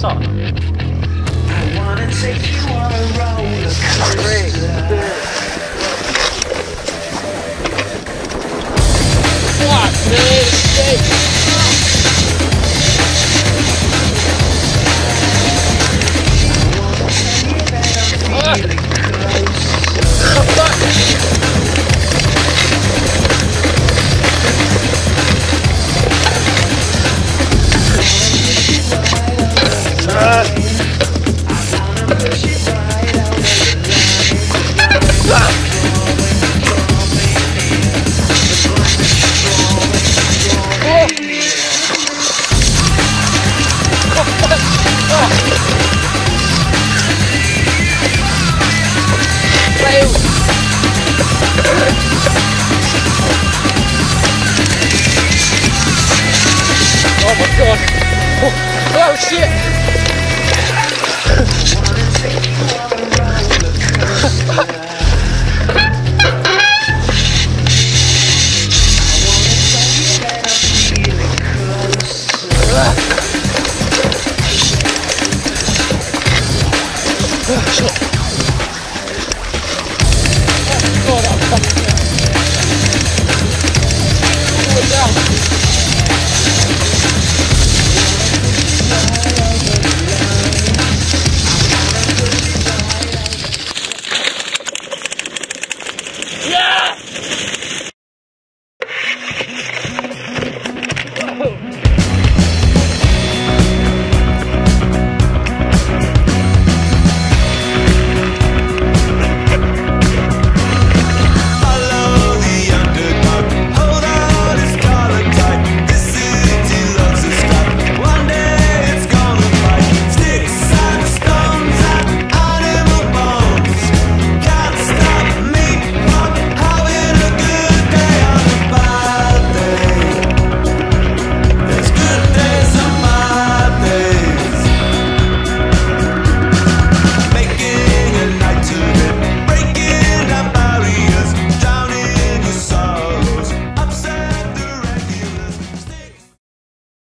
song. Oh my god. Oh, oh shit. oh, shit.